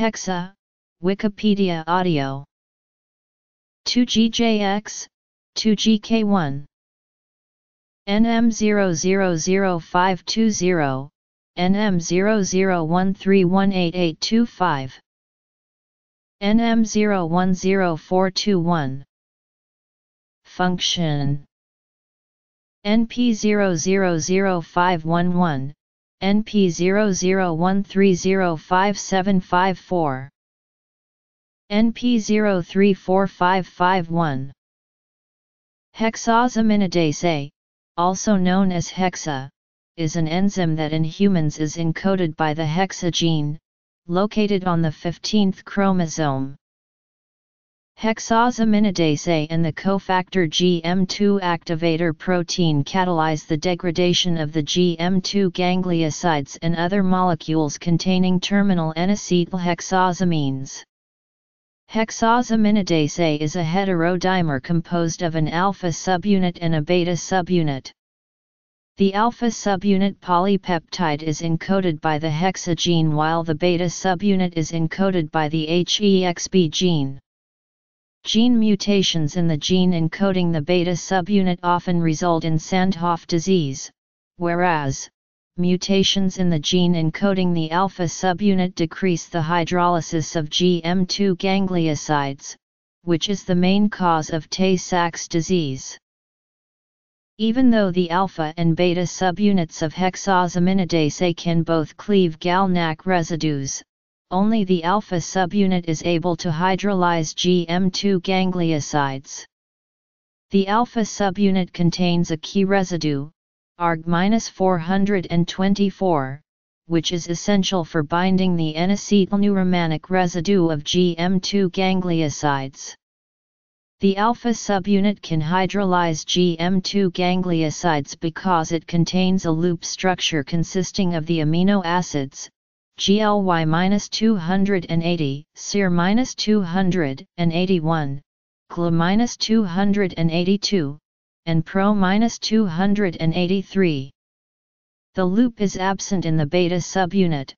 Hexa, Wikipedia Audio. 2GJX, 2GK1 NM000520, NM0013188825 NM010421 Function. NP000511 NP0013057754 NP034551 Hexosaminidase A, also known as hexa, is an enzyme that in humans is encoded by the hexa gene, located on the 15th chromosome. Hexosaminidase A and the cofactor GM2 activator protein catalyze the degradation of the GM2 gangliosides and other molecules containing terminal N-acetylhexosamines. Hexosaminidase A is a heterodimer composed of an alpha subunit and a beta subunit. The alpha subunit polypeptide is encoded by the hexa gene while the beta subunit is encoded by the HEXB gene. Gene mutations in the gene encoding the beta subunit often result in Sandhoff disease, whereas, mutations in the gene encoding the alpha subunit decrease the hydrolysis of GM2 gangliosides, which is the main cause of Tay-Sachs disease. Even though the alpha and beta subunits of hexosaminidase A can both cleave GalNAc residues, only the alpha subunit is able to hydrolyze GM2 gangliosides. The alpha subunit contains a key residue, ARG-424, which is essential for binding the N-acetylneuraminic residue of GM2 gangliosides. The alpha subunit can hydrolyze GM2 gangliosides because it contains a loop structure consisting of the amino acids GLY-280, SER-281, GLA-282, and Pro-283. The loop is absent in the beta subunit,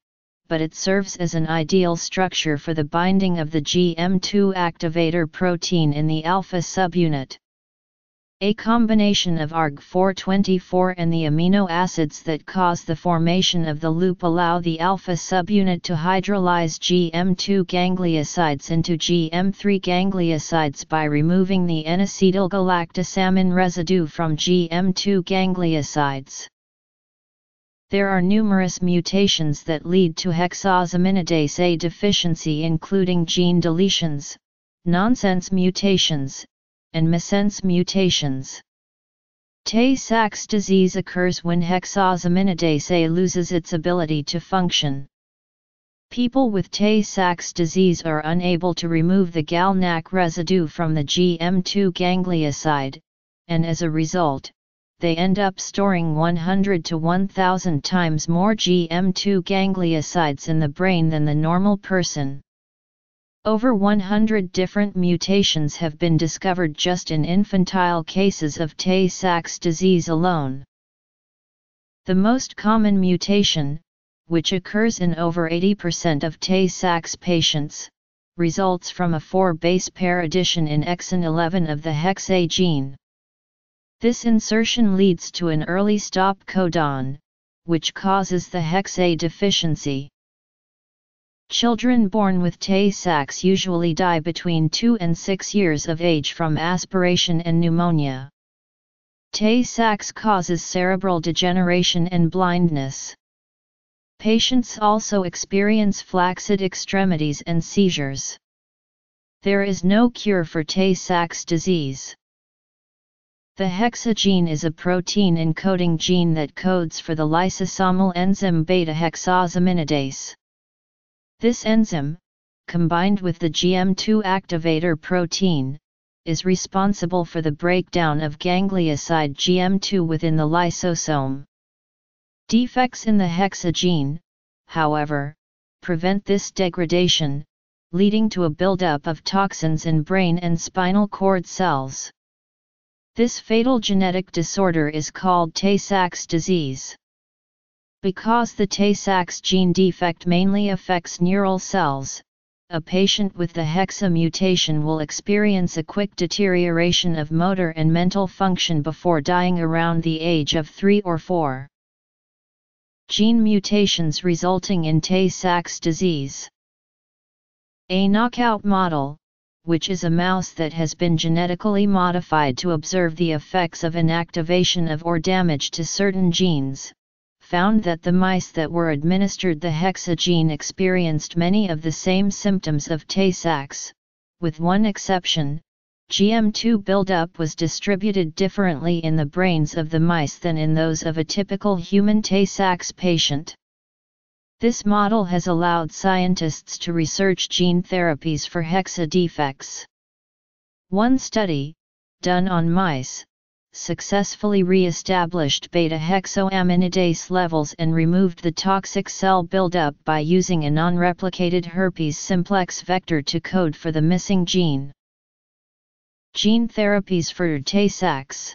but it serves as an ideal structure for the binding of the GM2 activator protein in the alpha subunit. A combination of ARG424 and the amino acids that cause the formation of the loop allow the alpha subunit to hydrolyze GM2 gangliosides into GM3 gangliosides by removing the N-acetylgalactosamine residue from GM2 gangliosides. There are numerous mutations that lead to hexosaminidase A deficiency including gene deletions, nonsense mutations, and missense mutations. Tay-Sachs disease occurs when hexosaminidase A loses its ability to function. People with Tay-Sachs disease are unable to remove the GalNAc residue from the GM2 ganglioside, and as a result, they end up storing 100 to 1000 times more GM2 gangliosides in the brain than the normal person. Over 100 different mutations have been discovered just in infantile cases of Tay-Sachs disease alone. The most common mutation, which occurs in over 80% of Tay-Sachs patients, results from a 4-base pair addition in exon 11 of the hexa gene. This insertion leads to an early stop codon, which causes the hexa deficiency. Children born with Tay-Sachs usually die between 2 and 6 years of age from aspiration and pneumonia. Tay-Sachs causes cerebral degeneration and blindness. Patients also experience flaccid extremities and seizures. There is no cure for Tay-Sachs disease. The hexa gene is a protein encoding gene that codes for the lysosomal enzyme beta-hexosaminidase. This enzyme, combined with the GM2 activator protein, is responsible for the breakdown of ganglioside GM2 within the lysosome. Defects in the hexa gene, however, prevent this degradation, leading to a buildup of toxins in brain and spinal cord cells. This fatal genetic disorder is called Tay-Sachs disease. Because the Tay-Sachs gene defect mainly affects neural cells, a patient with the hexa mutation will experience a quick deterioration of motor and mental function before dying around the age of 3 or 4. Gene mutations resulting in Tay-Sachs disease. A knockout model, which is a mouse that has been genetically modified to observe the effects of inactivation of or damage to certain genes, found that the mice that were administered the hexa gene experienced many of the same symptoms of Tay-Sachs, with one exception, GM2 buildup was distributed differently in the brains of the mice than in those of a typical human Tay-Sachs patient. This model has allowed scientists to research gene therapies for hexa defects. One study, done on mice, successfully re-established beta-hexosaminidase levels and removed the toxic cell buildup by using a non-replicated herpes simplex vector to code for the missing gene. Gene therapies for Tay-Sachs